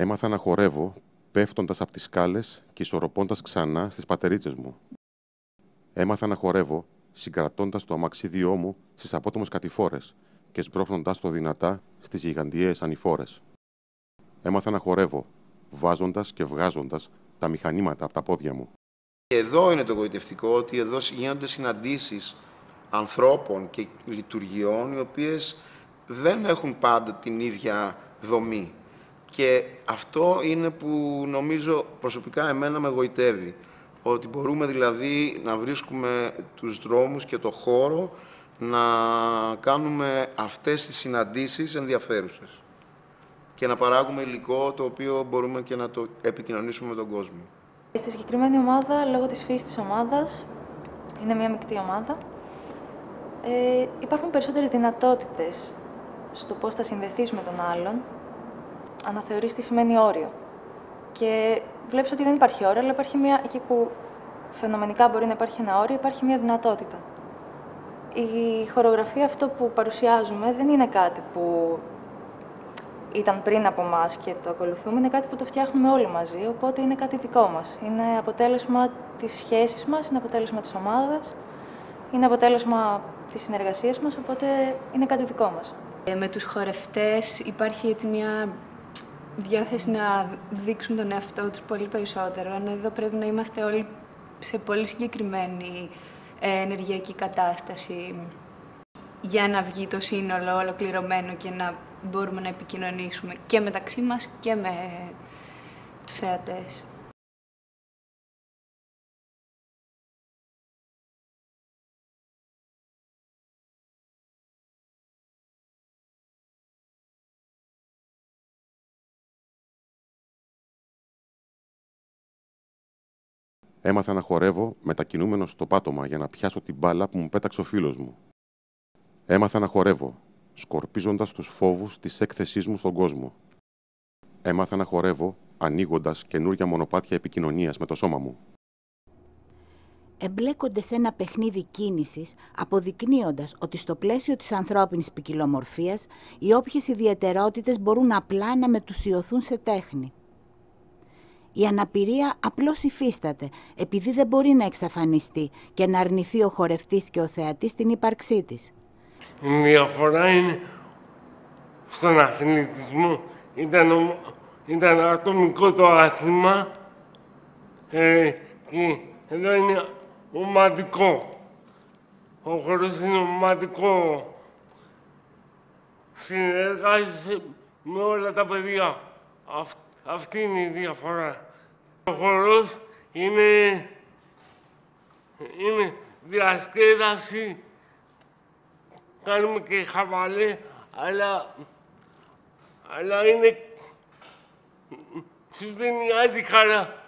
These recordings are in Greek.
Έμαθα να χορεύω πέφτοντας από τις σκάλες και ισορροπώντας ξανά στις πατερίτσες μου. Έμαθα να χορεύω συγκρατώντας το αμαξίδιό μου στις απότομες κατηφόρες και σπρώχνοντά το δυνατά στις γιγαντιαίε ανηφόρες. Έμαθα να χορεύω, βάζοντας και βγάζοντας τα μηχανήματα από τα πόδια μου. Και εδώ είναι το εγωιτευτικό ότι εδώ γίνονται συναντήσεις ανθρώπων και λειτουργιών οι οποίες δεν έχουν πάντα την ίδια δομή. Και αυτό είναι που νομίζω προσωπικά εμένα με εγωιτεύει. Ότι μπορούμε δηλαδή να βρίσκουμε τους δρόμους και το χώρο να κάνουμε αυτές τις συναντήσεις ενδιαφέρουσες και να παράγουμε υλικό το οποίο μπορούμε και να το επικοινωνήσουμε με τον κόσμο. Στη συγκεκριμένη ομάδα, λόγω της φύσης της ομάδας, είναι μια μεικτή ομάδα, ε, υπάρχουν περισσότερες δυνατότητες στο πώς θα συνδεθείς με τον άλλον, αναθεωρείς τι σημαίνει όριο. Και βλέπεις ότι δεν υπάρχει όριο, αλλά υπάρχει μια, εκεί που φαινομενικά μπορεί να υπάρχει ένα όριο, υπάρχει μια δυνατότητα. Η χορογραφία αυτό που παρουσιάζουμε δεν είναι κάτι που ήταν πριν από εμά και το ακολουθούμε, είναι κάτι που το φτιάχνουμε όλοι μαζί, οπότε είναι κάτι δικό μας. Είναι αποτέλεσμα της σχέσης μας, είναι αποτέλεσμα της ομάδας, είναι αποτέλεσμα της συνεργασίας μας, οπότε είναι κάτι δικό μας. Ε, με τους χορευτές υπάρχει έτσι μια διάθεση να δείξουν τον εαυτό τους πολύ περισσότερο, ενώ εδώ πρέπει να είμαστε όλοι σε πολύ συγκεκριμένη ε, ενεργειακή κατάσταση για να βγει το σύνολο ολοκληρωμένο και να μπορούμε να επικοινωνήσουμε και μεταξύ μας και με τους θεατές. Έμαθα να χορεύω μετακινούμενο στο πάτωμα για να πιάσω την μπάλα που μου πέταξε ο φίλος μου. Έμαθα να χορεύω, σκορπίζοντας τους φόβους της έκθεσής μου στον κόσμο. Έμαθα να χορεύω, ανοίγοντας καινούργια μονοπάτια επικοινωνίας με το σώμα μου. Εμπλέκονται σε ένα παιχνίδι κίνησης, αποδεικνύοντας ότι στο πλαίσιο της ανθρώπινης ποικιλομορφίας οι όποιες ιδιαιτερότητες μπορούν απλά να μετουσιωθούν σε τέχνη. Η αναπηρία απλώς υφίσταται, επειδή δεν μπορεί να εξαφανιστεί και να αρνηθεί ο χορευτής και ο θεατής την ύπαρξή της. Η διαφορά είναι στον αθλητισμό. Ήταν, ήταν ατομικό το άθλημα ε, και εδώ είναι ομαδικό. Ο χορός είναι ομαδικό. Συνεργάζεσαι με όλα τα παιδιά. Αυτή είναι η διαφορά. Ο χορός είναι, είναι διασκέδαση, κάνουμε και χαβαλέ, αλλά, αλλά είναι, σου δίνει άλλη χαρά.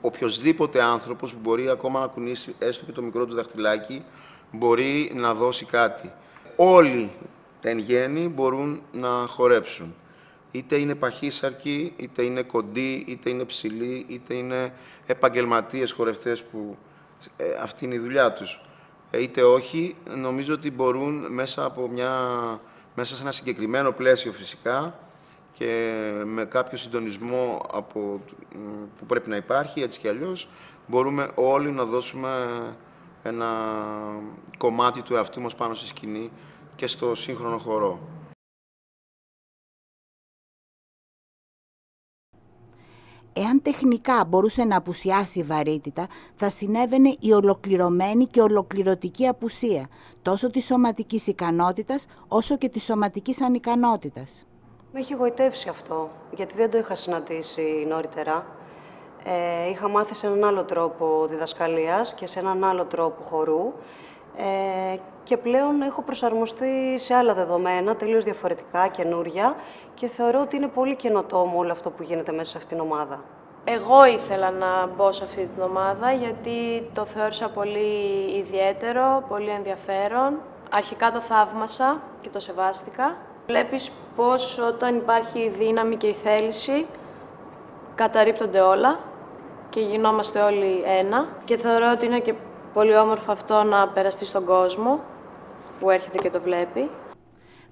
Οποιοςδήποτε άνθρωπος που μπορεί ακόμα να κουνήσει έστω και το μικρό του δαχτυλάκι, μπορεί να δώσει κάτι. Όλοι εν γέννη μπορούν να χορέψουν είτε είναι παχύσαρκοι, είτε είναι κοντοί, είτε είναι ψηλοί, είτε είναι επαγγελματίες χορευτές που ε, αυτή είναι η δουλειά τους. Ε, είτε όχι, νομίζω ότι μπορούν μέσα, από μια, μέσα σε ένα συγκεκριμένο πλαίσιο φυσικά και με κάποιο συντονισμό από, που πρέπει να υπάρχει, έτσι κι αλλιώς, μπορούμε όλοι να δώσουμε ένα κομμάτι του εαυτού μας πάνω στη σκηνή και στο σύγχρονο χορό. Εάν τεχνικά μπορούσε να απουσιάσει η βαρύτητα, θα συνέβαινε η ολοκληρωμένη και ολοκληρωτική απουσία τόσο της σωματικής ικανότητας όσο και της σωματικής ανικανότητας. Με έχει γοητεύσει αυτό, γιατί δεν το είχα συναντήσει νωρίτερα. Ε, είχα μάθει σε έναν άλλο τρόπο διδασκαλίας και σε έναν άλλο τρόπο χορού ε, και πλέον έχω προσαρμοστεί σε άλλα δεδομένα, τελείως διαφορετικά, καινούρια και θεωρώ ότι είναι πολύ καινοτόμο όλο αυτό που γίνεται μέσα σε αυτήν την ομάδα. Εγώ ήθελα να μπω σε αυτή την ομάδα γιατί το θεώρησα πολύ ιδιαίτερο, πολύ ενδιαφέρον. Αρχικά το θαύμασα και το σεβάστηκα. Βλέπεις πως όταν υπάρχει η δύναμη και η θέληση, καταρρύπτονται όλα και γινόμαστε όλοι ένα. Και θεωρώ ότι είναι και πολύ όμορφο αυτό να περαστεί στον κόσμο που έρχεται και το βλέπει.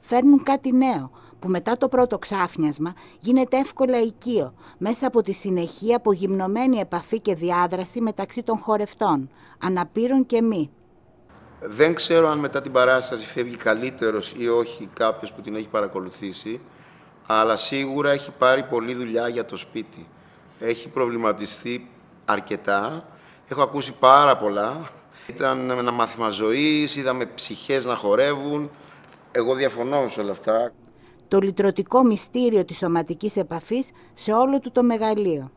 Φέρνουν κάτι νέο, που μετά το πρώτο ξάφνιασμα γίνεται εύκολα οικείο μέσα από τη συνεχή απογυμνωμένη επαφή και διάδραση μεταξύ των χορευτών, αναπήρων και μη. Δεν ξέρω αν μετά την παράσταση φεύγει καλύτερος ή όχι κάποιος που την έχει παρακολουθήσει, αλλά σίγουρα έχει πάρει πολλή δουλειά για το σπίτι. Έχει προβληματιστεί αρκετά. Έχω ακούσει πάρα πολλά. Ήταν ένα μάθημα ζωής, είδαμε ψυχές να χορεύουν. Εγώ διαφωνώ σε όλα αυτά. Το λυτρωτικό μυστήριο της σωματικής επαφής σε όλο του το μεγαλείο.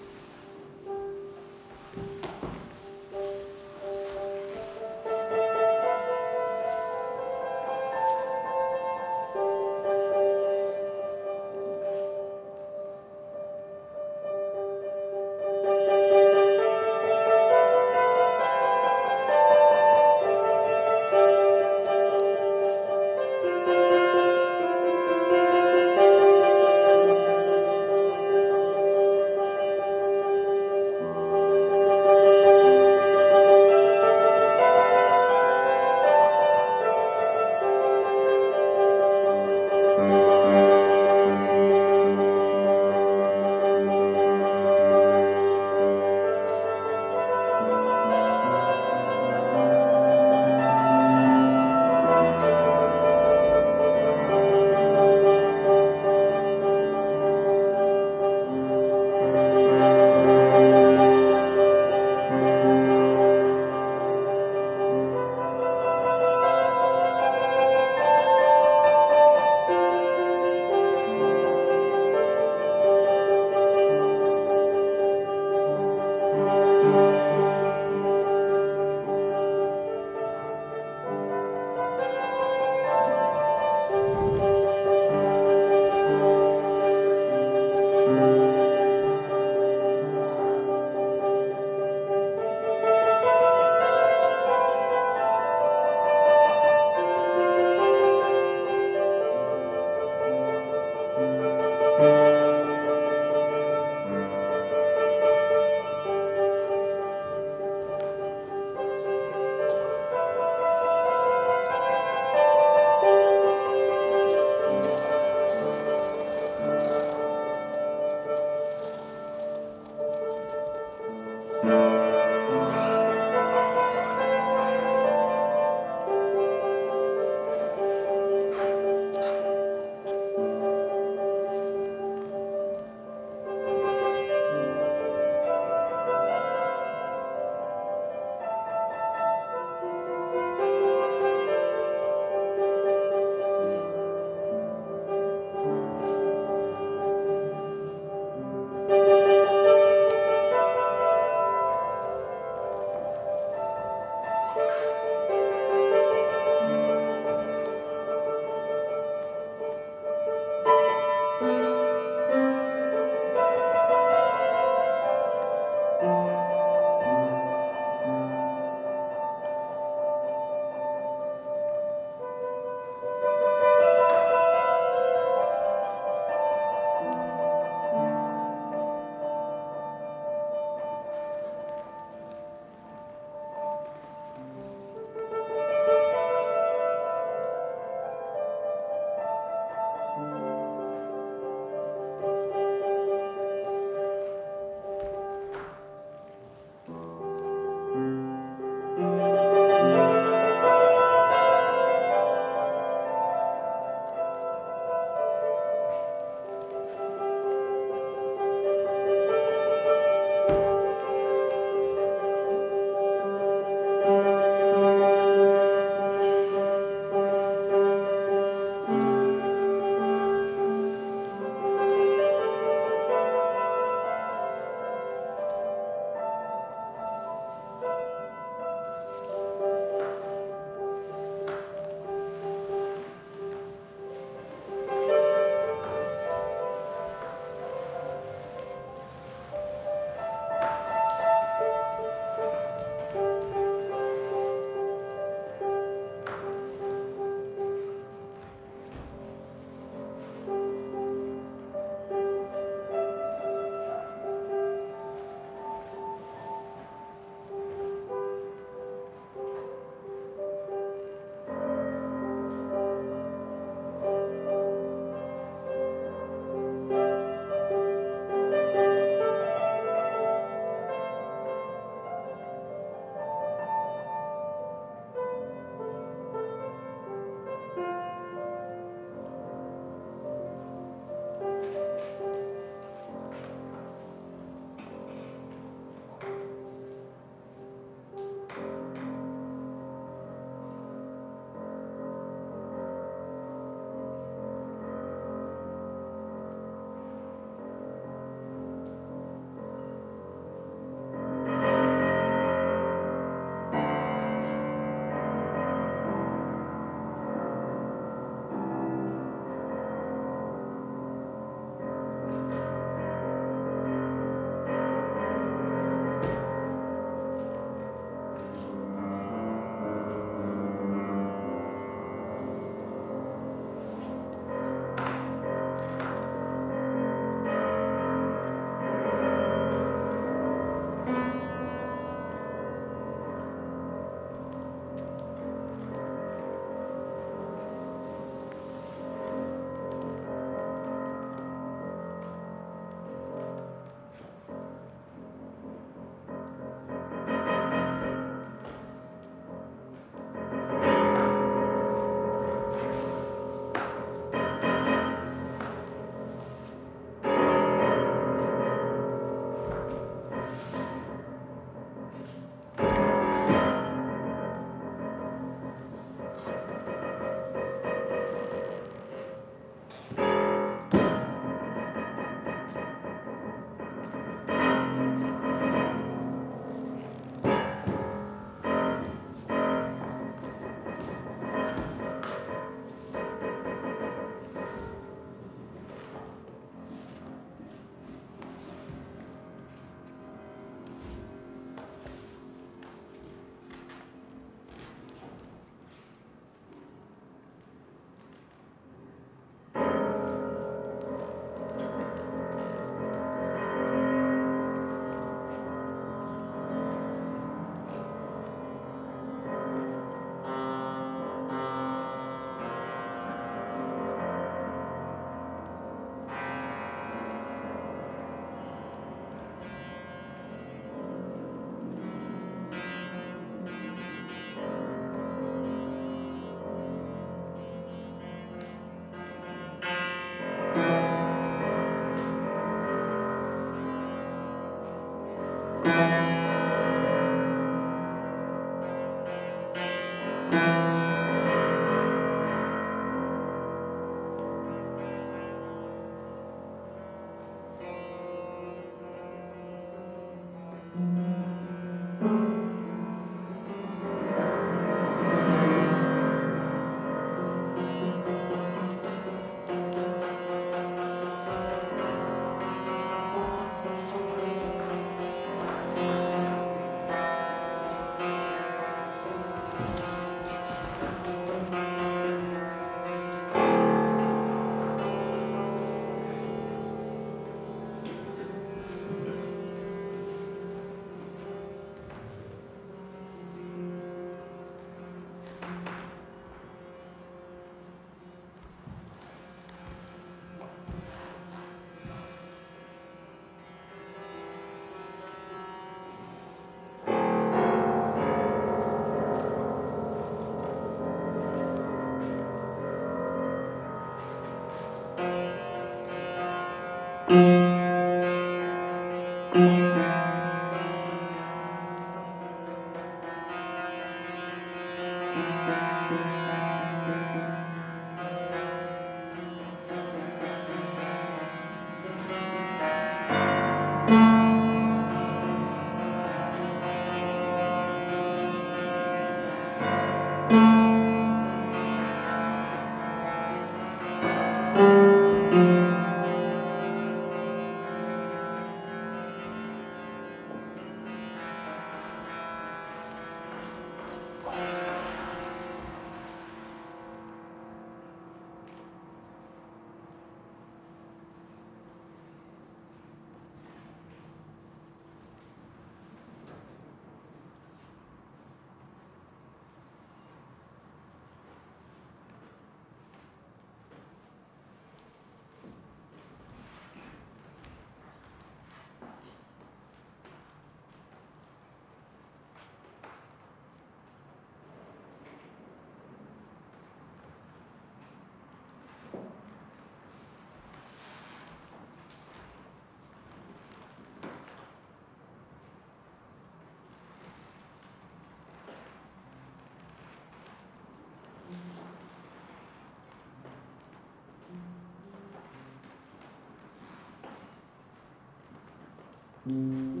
Thank mm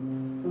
-hmm. you.